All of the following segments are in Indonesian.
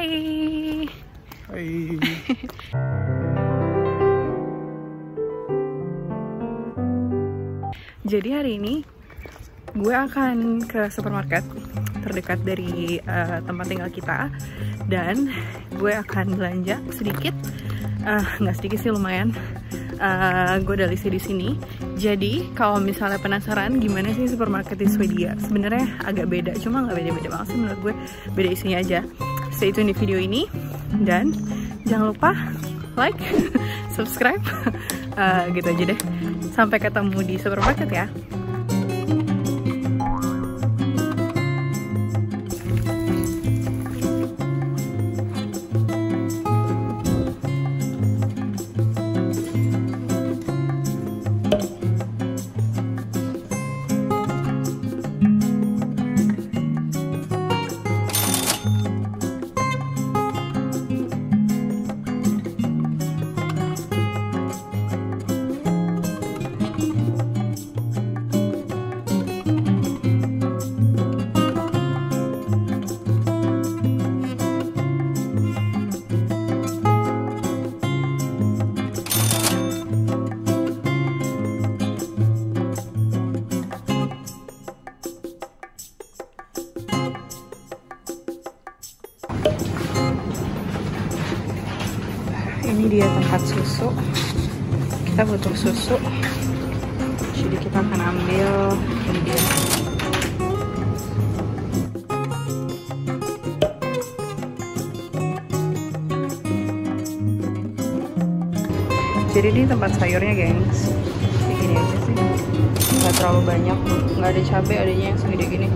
Hai. Jadi hari ini gue akan ke supermarket terdekat dari uh, tempat tinggal kita dan gue akan belanja sedikit uh, nggak sedikit sih lumayan. Uh, gue udah list di sini. Jadi kalau misalnya penasaran gimana sih supermarket di Swedia sebenarnya agak beda cuma nggak beda-beda banget sih menurut gue. Beda isinya aja stay tune di video ini. Dan jangan lupa like subscribe uh, gitu aja deh. Sampai ketemu di supermarket ya dia tempat susu. Kita butuh susu. Jadi kita akan ambil ini. Jadi ini tempat sayurnya gengs. Ini aja sih. Nggak terlalu banyak. Nggak ada cabai adanya yang segede gini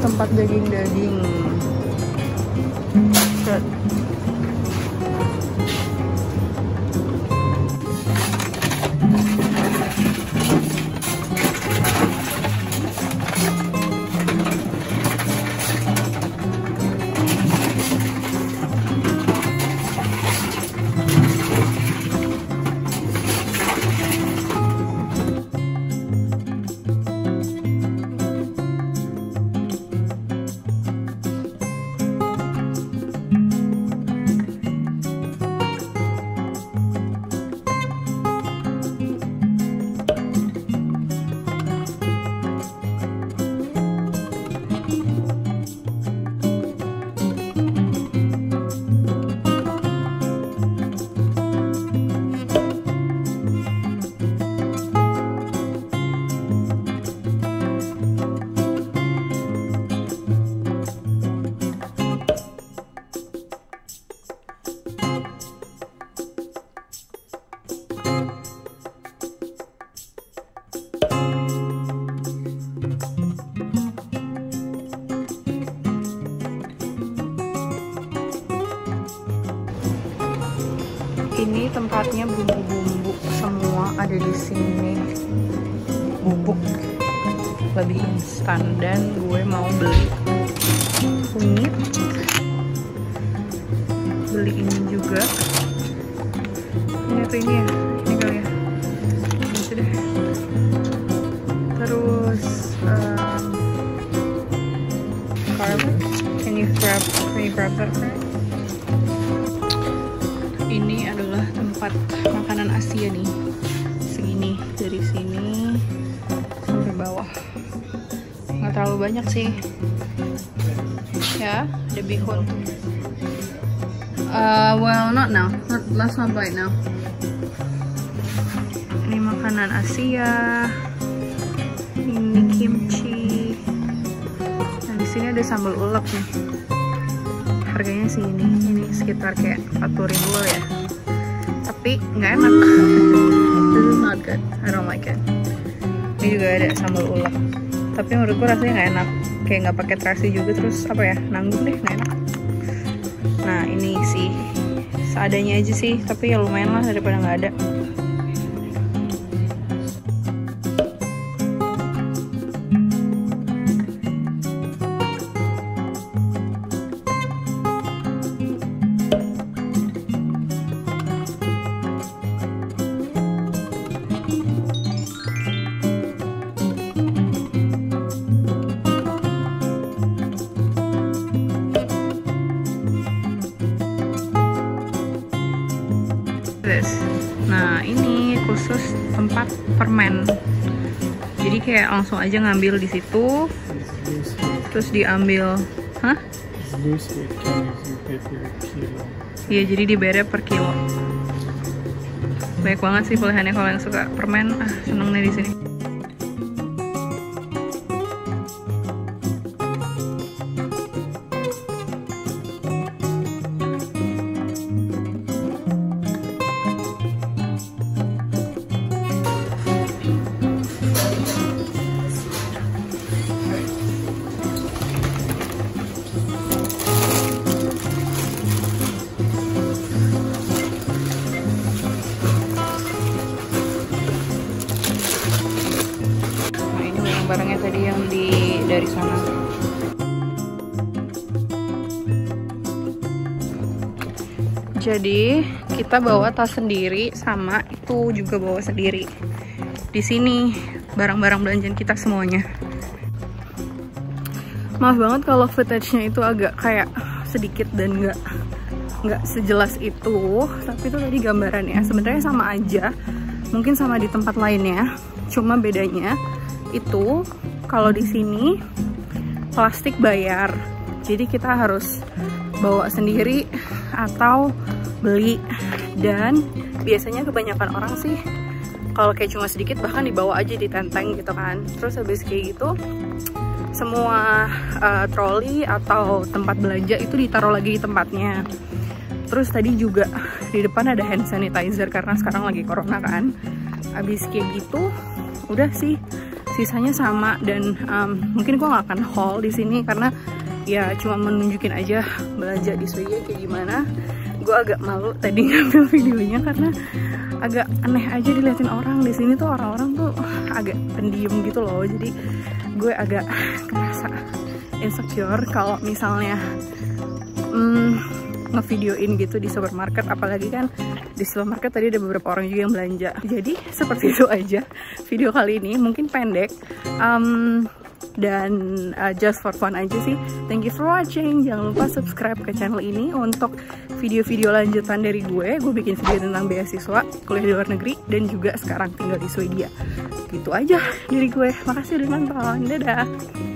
tempat daging-daging ini tempatnya bumbu-bumbu semua ada di sini. Bubuk. Lebih instan. Dan gue mau beli kunyit beli ini juga. Ini atau ini ya banyak sih. Ya ada bihun. Uh, well not now. Not, let's not buy now. Ini makanan Asia. Ini kimchi. Nah di sini ada sambal ulek nih. Harganya sih ini. Ini sekitar kayak 40 ribu ya. Tapi nggak enak. This is not good. I don't like it. Ini juga ada sambal ulek tapi menurut gue rasanya nggak enak. Kayak nggak pakai terasi juga terus apa ya nanggung deh nggak enak. Nah ini sih. Seadanya aja sih tapi ya lumayan lah daripada nggak ada permen. Jadi kayak langsung aja ngambil di situ, terus diambil, hah? Iya jadi dibere per kilo. Banyak banget sih pilihannya kalau yang suka permen. Ah seneng nih di sini. Dari sana. Jadi kita bawa tas sendiri sama itu juga bawa sendiri. Di sini barang-barang belanjaan kita semuanya. Maaf banget kalau footage-nya itu agak kayak sedikit dan nggak nggak sejelas itu. Tapi itu tadi gambarannya sebenarnya sama aja. Mungkin sama di tempat lainnya cuma bedanya itu kalau di sini plastik bayar. Jadi kita harus bawa sendiri atau beli. Dan biasanya kebanyakan orang sih kalau kayak cuma sedikit bahkan dibawa aja di tenteng gitu kan. Terus habis kayak gitu semua uh, troli atau tempat belanja itu ditaruh lagi di tempatnya. Terus tadi juga di depan ada hand sanitizer karena sekarang lagi corona kan. Habis kayak gitu udah sih sisanya sama dan um, mungkin gue gak akan haul di sini karena ya cuma menunjukin aja belanja di Sweden kayak gimana. Gue agak malu tadi ngambil videonya karena agak aneh aja diliatin orang. Di sini tuh orang-orang tuh agak pendiam gitu loh. Jadi gue agak ngerasa insecure kalau misalnya hmm, ngevideoin gitu di supermarket apalagi kan di supermarket tadi ada beberapa orang juga yang belanja. Jadi seperti itu aja video kali ini mungkin pendek um, dan uh, just for fun aja sih. Thank you for watching. Jangan lupa subscribe ke channel ini untuk video-video lanjutan dari gue. Gue bikin video tentang beasiswa kuliah di luar negeri dan juga sekarang tinggal di Swedia. Gitu aja dari gue. Makasih udah nonton. Dadah